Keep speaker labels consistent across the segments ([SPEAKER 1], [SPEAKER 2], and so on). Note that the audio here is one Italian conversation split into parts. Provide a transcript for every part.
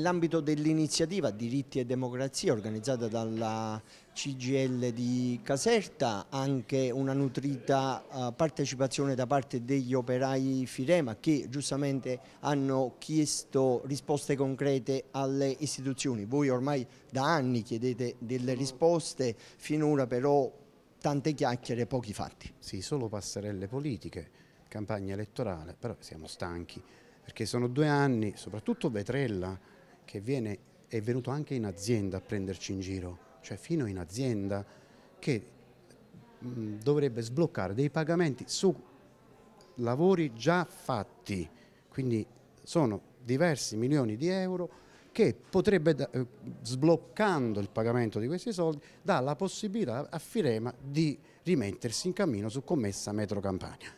[SPEAKER 1] Nell'ambito dell'iniziativa Diritti e Democrazia organizzata dalla CGL di Caserta, anche una nutrita uh, partecipazione da parte degli operai Firema che giustamente hanno chiesto risposte concrete alle istituzioni. Voi ormai da anni chiedete delle risposte, finora però tante chiacchiere e pochi fatti.
[SPEAKER 2] Sì, solo passerelle politiche, campagna elettorale, però siamo stanchi perché sono due anni, soprattutto Vetrella, che viene, è venuto anche in azienda a prenderci in giro, cioè fino in azienda, che mh, dovrebbe sbloccare dei pagamenti su lavori già fatti, quindi sono diversi milioni di euro che potrebbe, eh, sbloccando il pagamento di questi soldi, dà la possibilità a Firema di rimettersi in cammino su commessa Metro Campania.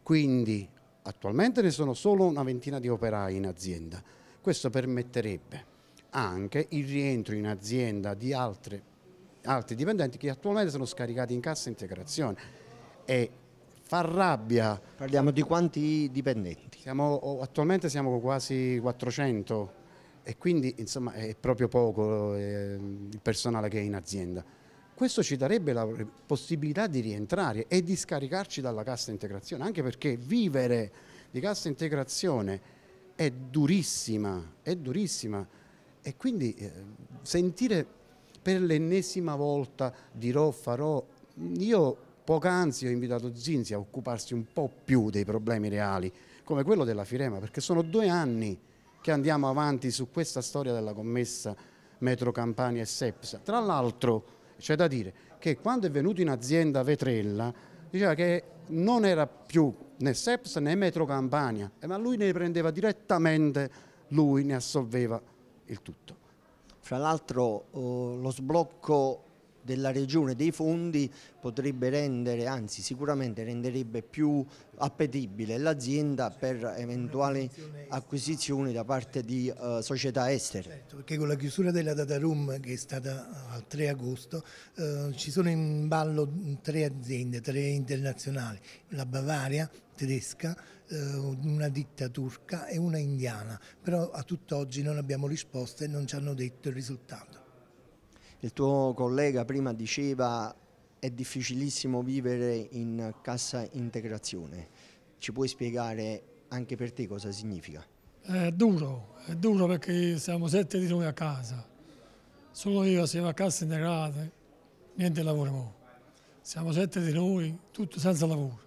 [SPEAKER 2] Quindi Attualmente ne sono solo una ventina di operai in azienda. Questo permetterebbe anche il rientro in azienda di altre, altri dipendenti che attualmente sono scaricati in cassa integrazione e fa rabbia.
[SPEAKER 1] Parliamo di quanti dipendenti?
[SPEAKER 2] Siamo, attualmente siamo quasi 400 e quindi insomma è proprio poco eh, il personale che è in azienda. Questo ci darebbe la possibilità di rientrare e di scaricarci dalla cassa integrazione, anche perché vivere di cassa integrazione è durissima, è durissima e quindi eh, sentire per l'ennesima volta dirò, farò, io poc'anzi ho invitato Zinzi a occuparsi un po' più dei problemi reali, come quello della Firema, perché sono due anni che andiamo avanti su questa storia della commessa Metro Campania e Sepsa. Tra l'altro c'è da dire che quando è venuto in azienda Vetrella diceva che non era più né SEPS né Metro Campania, eh, ma lui ne prendeva direttamente, lui ne assolveva il tutto.
[SPEAKER 1] Fra l'altro oh, lo sblocco della regione dei fondi potrebbe rendere, anzi sicuramente renderebbe più appetibile l'azienda per eventuali acquisizioni da parte di uh, società estere.
[SPEAKER 3] Certo, perché con la chiusura della data room che è stata al 3 agosto uh, ci sono in ballo tre aziende, tre internazionali, la Bavaria tedesca, uh, una ditta turca e una indiana, però a tutt'oggi non abbiamo risposte e non ci hanno detto il risultato.
[SPEAKER 1] Il tuo collega prima diceva è difficilissimo vivere in cassa integrazione. Ci puoi spiegare anche per te cosa significa?
[SPEAKER 4] È duro, è duro perché siamo sette di noi a casa. Solo io assieme a cassa integrate, niente lavoro. Siamo sette di noi, tutto senza lavoro.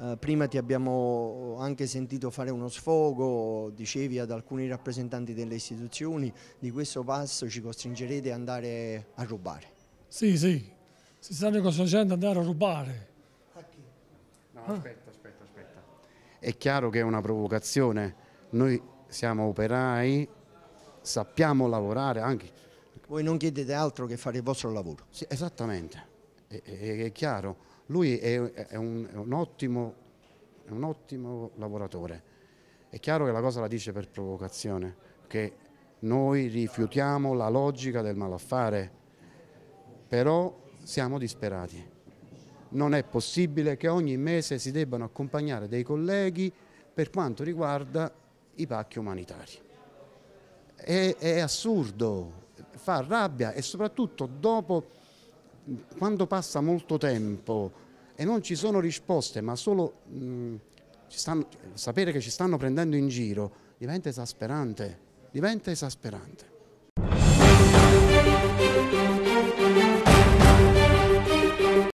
[SPEAKER 1] Eh, prima ti abbiamo anche sentito fare uno sfogo, dicevi ad alcuni rappresentanti delle istituzioni, di questo passo ci costringerete ad andare a rubare.
[SPEAKER 4] Sì, sì, si stanno costringendo ad andare a rubare.
[SPEAKER 2] A chi? No, aspetta, aspetta, aspetta. È chiaro che è una provocazione, noi siamo operai, sappiamo lavorare anche.
[SPEAKER 1] Voi non chiedete altro che fare il vostro lavoro.
[SPEAKER 2] Sì, esattamente, è, è, è chiaro lui è, un, un ottimo, è, un, ottimo, lavoratore. È chiaro che la cosa la dice per provocazione, che noi rifiutiamo la logica del malaffare, però siamo disperati. Non è possibile che ogni mese si debbano accompagnare dei colleghi per quanto riguarda i pacchi umanitari. È, è assurdo, fa rabbia e soprattutto dopo quando passa molto tempo e non ci sono risposte, ma solo mh, stanno, sapere che ci stanno prendendo in giro, diventa esasperante, diventa esasperante.